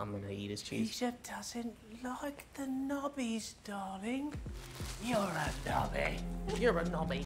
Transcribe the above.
I'm gonna eat his cheese. Lisa doesn't like the knobbies, darling. You're a knobby. You're a knobby.